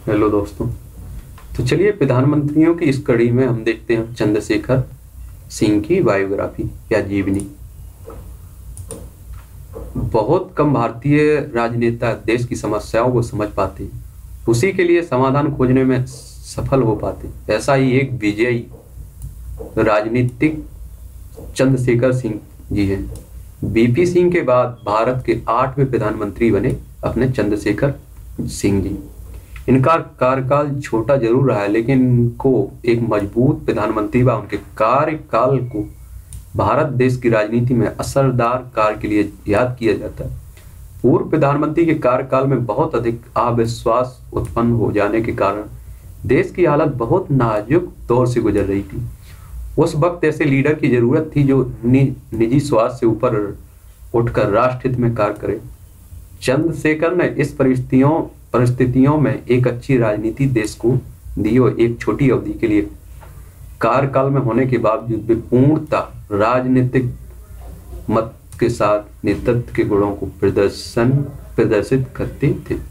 Hello दोस्तों। तो चलिए प्रधानमंत्रियों की इस कड़ी में हम देखते हैं चंद्रशेखर सिंह की बायोग्राफी या जीवनी। बहुत कम भारतीय राजनेता देश की समस्याओं को समझ पाते, उसी के लिए समाधान खोजने में सफल हो पाते। ऐसा ही एक विजयी राजनीतिक चंद्रशेखर सिंह जी हैं। बीपी सिंह के बाद भारत के आठवें प्रधानमंत्री बने अपने चंद्रशेखर सिंह जी। इनका कार्यकाल छोटा ज़रूर रहा है लेकिन इनको एक मज़बूत प्रधानमंत्री व उनके कार्यकाल को भारत देश की राजनीति में असरदार कार्य के लिए याद किया जाता है। पूर्व प्रधानमंत्री के कार्यकाल में बहुत अधिक अविश्वास उत्पन्न हो जाने के कारण देश की हालत बहुत नाजुक दौर से गुजर रही थी। उस वक्त ऐसे लीडर की ज़रूरत थी जो नि, निजी स्वार्थ से ऊपर उठकर राष्ट्र हित में कार्य करे। चंद्रशेखर ने इस परिस्थितियों परिस्थितियों में एक अच्छी राजनीति देश को दियो एक छोटी अवधि के लिए। कार्यकाल में होने के बावजूद भी पूर्णता राजनीतिक मत के साथ नेतृत्व के गुणों को प्रदर्शन, प्रदर्शित करते थे।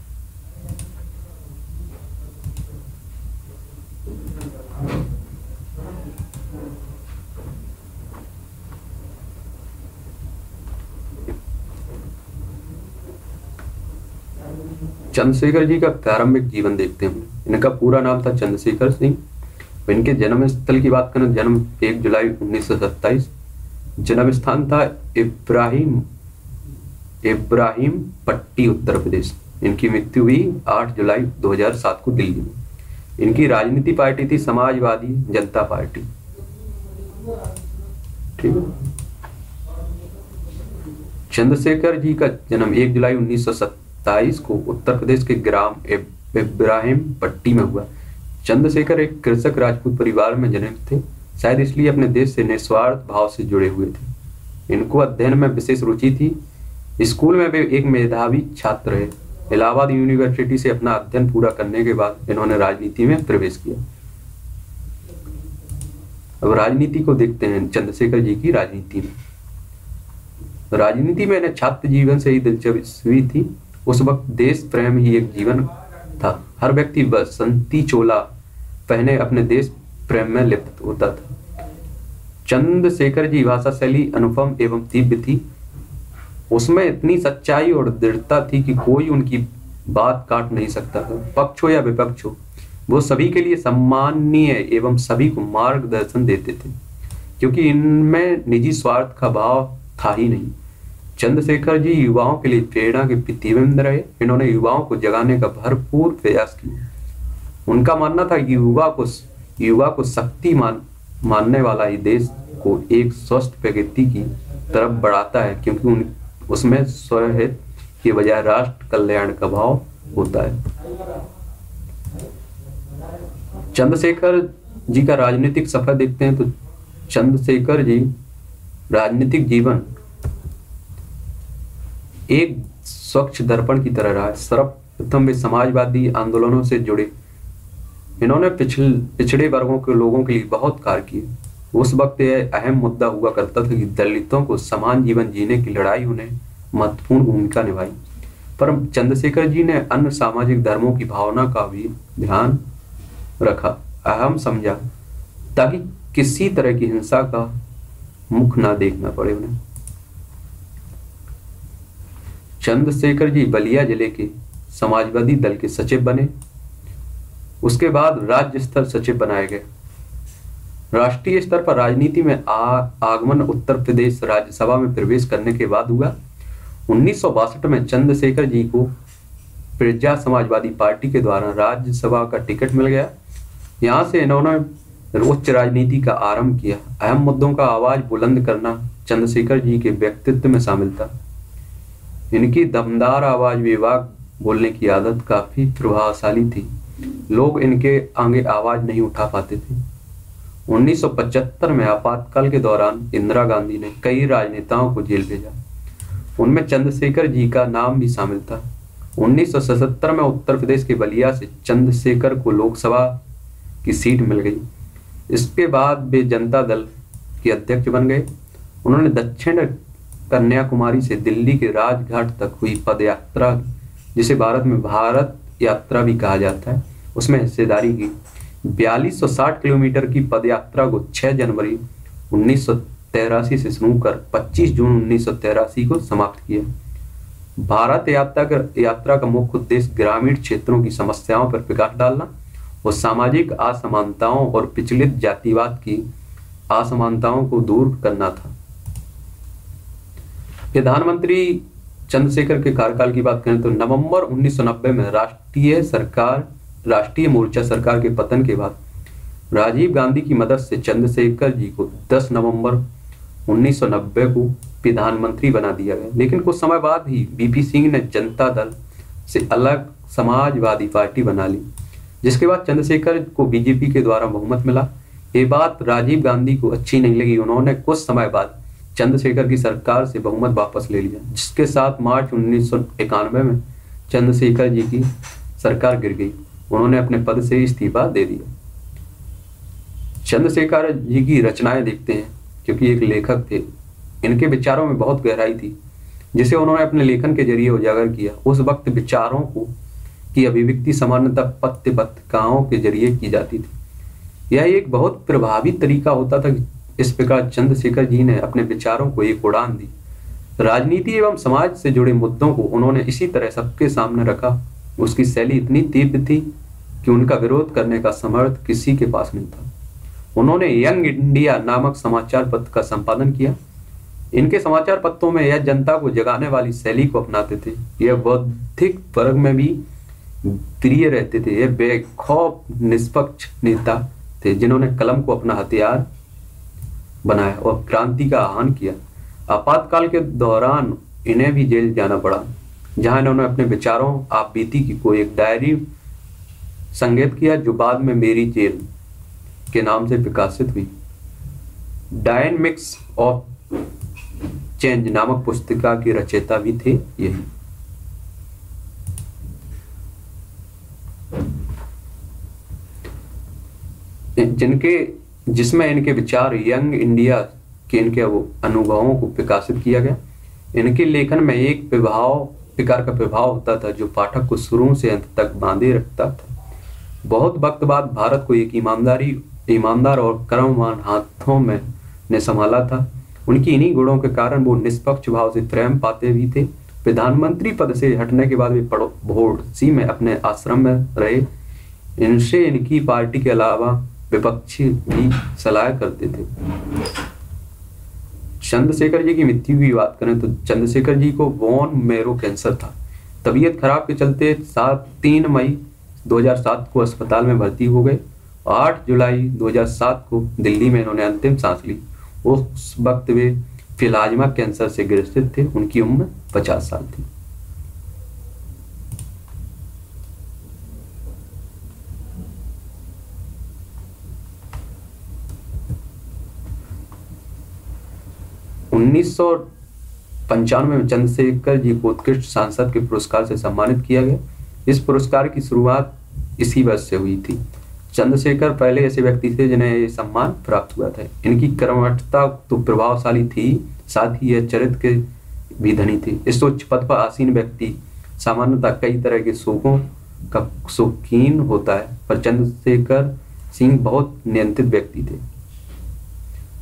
चंद्रशेखर जी का प्रारंभिक जीवन देखते हैं। इनका पूरा नाम था चंद्रशेखर सिंह। इनके जन्म स्थल की बात करें, जन्म एक जुलाई उन्नीस जन्म स्थान था इब्राहिम इब्राहिम पट्टी, उत्तर प्रदेश। इनकी मृत्यु हुई 8 जुलाई 2007 को दिल्ली में। इनकी राजनीति पार्टी थी समाजवादी जनता पार्टी। ठीक है? चंद्रशेखर जी का जन्म 1 जुलाई उन्नीस सत्ताईस को उत्तर प्रदेश के ग्राम इब्राहिम पट्टी में हुआ। चंद्रशेखर एक कृषक राजपूत परिवार में जन्म थे, शायद इसलिए अपने देश से निस्वार्थ भाव से जुड़े हुए थे। इनको अध्ययन में विशेष रुचि थी। स्कूल में भी एक मेधावी छात्र रहे। इलाहाबाद यूनिवर्सिटी से अपना अध्ययन पूरा करने के बाद इन्होंने राजनीति में प्रवेश किया। अब राजनीति को देखते हैं चंद्रशेखर जी की राजनीति में। राजनीति में इन्हें छात्र जीवन से ही दिलचस्पी थी। उस वक्त देश प्रेम ही एक जीवन था। हर व्यक्ति बसंती चोला पहने अपने देश प्रेम में लिप्त होता था। चंद्रशेखर जी भाषा शैली, अनुपम एवं तीव्र थी। उसमें इतनी सच्चाई और दृढ़ता थी कि कोई उनकी बात काट नहीं सकता था। पक्ष हो या विपक्ष हो, वो सभी के लिए सम्माननीय एवं सभी को मार्गदर्शन देते थे, क्योंकि इनमें निजी स्वार्थ का भाव था ही नहीं। चंद्रशेखर जी युवाओं के लिए प्रेरणा के प्रतिबिंब रहे। इन्होंने युवाओं को जगाने का भरपूर प्रयास किया उनका मानना था कि युवा को युवा को शक्ति मान, मानने वाला ही देश को एक स्वस्थ प्रगति की तरफ़ बढ़ाता है, क्योंकि उन, उसमें स्वहित के बजाय राष्ट्र कल्याण का भाव होता है। चंद्रशेखर जी का राजनीतिक सफ़र देखते हैं तो चंद्रशेखर जी राजनीतिक जीवन एक स्वच्छ दर्पण की तरह रहा। सर्वप्रथम वे समाजवादी आंदोलनों से जुड़े। इन्होंने पिछल पिछड़े वर्गों के लोगों के लिए बहुत कार्य किए। उस वक्त यह अहम मुद्दा हुआ करता था कि दलितों को समान जीवन जीने की लड़ाई उन्हें महत्वपूर्ण भूमिका निभाई। पर चंद्रशेखर जी ने अन्य सामाजिक धर्मों की भावना का भी ध्यान रखा। अहम समझा, ताकि किसी तरह की हिंसा का मुख ना देखना पड़े उन्हें। चंद्रशेखर जी बलिया ज़िले के समाजवादी दल के सचिव बने। उसके बाद राज्य स्तर सचिव बनाए गए। राष्ट्रीय स्तर पर राजनीति में आ, आगमन उत्तर प्रदेश राज्यसभा में प्रवेश करने के बाद हुआ। उन्नीस सौ बासठ में चंद्रशेखर जी को प्रजा समाजवादी पार्टी के द्वारा राज्यसभा का टिकट मिल गया। यहाँ से इन्होंने उच्च राजनीति का आरंभ किया। अहम मुद्दों का आवाज़ बुलंद करना चंद्रशेखर जी के व्यक्तित्व में शामिल था। इनकी दमदार आवाज़ विभाग बोलने की आदत काफ़ी प्रभावशाली थी। लोग इनके आगे आवाज़ नहीं उठा पाते थे। 1975 में आपातकाल के दौरान इंदिरा गांधी ने कई राजनेताओं को जेल भेजा। उनमें चंद्रशेखर जी का नाम भी शामिल था। 1977 में उत्तर प्रदेश के बलिया से चंद्रशेखर को लोकसभा की सीट मिल गई। इसके बाद वे जनता दल के अध्यक्ष बन गए। उन्होंने दक्षिण कन्याकुमारी से दिल्ली के राजघाट तक हुई पद यात्रा जिसे भारत में भारत यात्रा भी कहा जाता है। उसमें हिस्सेदारी की। बयालीस किलोमीटर की पदयात्रा को 6 जनवरी उन्नीस से शुरू कर 25 जून उन्नीस को समाप्त किया। भारत यात्रा का यात्रा का मुख्य उद्देश्य ग्रामीण क्षेत्रों की समस्याओं पर प्रकाश डालना और सामाजिक असमानताओं और पिछलित जातिवाद की असमानताओं को दूर करना था। प्रधानमंत्री चंद्रशेखर के कार्यकाल की बात करें तो नवंबर 1990 में राष्ट्रीय सरकार, राष्ट्रीय मोर्चा सरकार के पतन के बाद राजीव गांधी की मदद से चंद्रशेखर जी को 10 नवंबर 1990 को प्रधानमंत्री बना दिया गया। लेकिन कुछ समय बाद ही बीपी सिंह ने जनता दल से अलग समाजवादी पार्टी बना ली, जिसके बाद चंद्रशेखर को बीजेपी के द्वारा बहुमत मिला। ये बात राजीव गांधी को अच्छी नहीं लगी। उन्होंने कुछ समय बाद चंद्रशेखर की सरकार से बहुमत वापस ले लिया, जिसके साथ मार्च उन्नीस में चंद्रशेखर जी की सरकार गिर गई। उन्होंने अपने पद से इस्तीफा दे दिया। चंद्रशेखर जी की रचनाएँ देखते हैं, क्योंकि एक लेखक थे। इनके विचारों में बहुत गहराई थी, जिसे उन्होंने अपने लेखन के ज़रिए उजागर किया। उस वक्त विचारों को, की अभिव्यक्ति सामान्यतः पत्य पत्रिकाओं के ज़रिए की जाती थी। यह एक बहुत प्रभावी तरीका होता था इस प्रकार चंद्रशेखर जी ने अपने विचारों को एक उड़ान दी। राजनीति एवं समाज से जुड़े मुद्दों को उन्होंने इसी तरह सबके सामने रखा। उसकी शैली इतनी तीव्र थी कि उनका विरोध करने का समर्थ किसी के पास नहीं था। उन्होंने यंग इंडिया नामक समाचार पत्र का संपादन किया। इनके समाचार पत्रों में यह जनता को जगाने वाली शैली को अपनाते थे। यह बौद्धिक वर्ग में भी प्रिय रहते थे। यह बेखौफ, निष्पक्ष नेता थे जिन्होंने कलम को अपना हथियार बनाया और क्रांति का आह्वान किया। आपातकाल के दौरान इन्हें भी जेल जाना पड़ा, जहाँ इन्होंने अपने विचारों आप बीती की कोई एक डायरी संगीत किया, जो बाद में मेरी जेल के नाम से प्रकाशित हुई। डायनमिक्स ऑफ़ चेंज नामक पुस्तिका की रचयिता भी थे यही। जिनके जिसमें इनके विचार यंग इंडिया के इनके अनुभवों को प्रकाशित किया गया। इनके लेखन में एक प्रभाव प्रकार का प्रभाव होता था जो पाठक को शुरू से अंत तक बांधे रखता था। बहुत वक्त बाद भारत को एक ईमानदारी, ईमानदार और कर्मवान हाथों में ने संभाला था। उनकी इन्हीं गुणों के कारण वो निष्पक्ष भाव से प्रेम पाते भी थे। प्रधानमंत्री पद से हटने के बाद वे भोड़सी में अपने आश्रम में रहे। इनसे इनकी पार्टी के अलावा विपक्षी भी सलाह करते थे। चंद्रशेखर जी की मृत्यु की बात करें तो चंद्रशेखर जी को बोन मेरो कैंसर था। तबीयत खराब के चलते सात, तीन मई 2007 को अस्पताल में भर्ती हो गए। 8 जुलाई 2007 को दिल्ली में इन्होंने अंतिम सांस ली। उस वक्त वे फिलाजमा कैंसर से ग्रसित थे। उनकी उम्र 50 साल थी। उन्नीस पंचानवे में चंद्रशेखर जी को उत्कृष्ट सांसद के पुरस्कार से सम्मानित किया गया। इस पुरस्कार की शुरुआत इसी वर्ष से हुई थी। चंद्रशेखर पहले ऐसे व्यक्ति थे जिन्हें ये सम्मान प्राप्त हुआ था। इनकी कर्मठता तो प्रभावशाली थी, साथ ही यह चरित्र के भी धनी थे। इस उच्च पद पर आसीन व्यक्ति सामान्यतः कई तरह के शोकों का शौकीन होता है, पर चंद्रशेखर सिंह बहुत नियंत्रित व्यक्ति थे।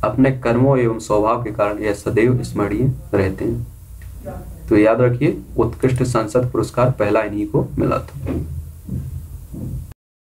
अपने कर्मों एवं स्वभाव के कारण यह सदैव स्मरणीय रहते हैं। तो याद रखिए, उत्कृष्ट संसद पुरस्कार पहला इन्हीं को मिला था।